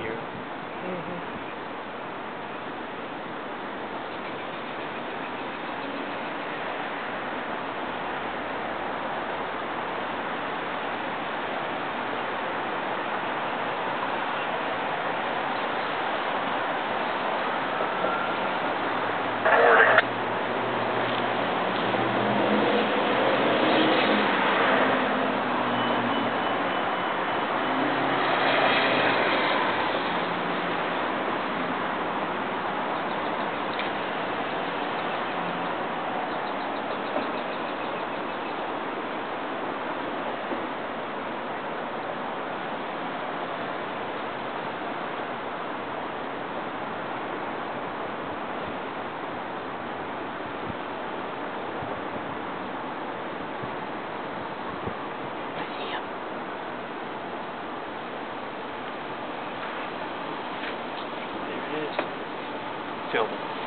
year. children.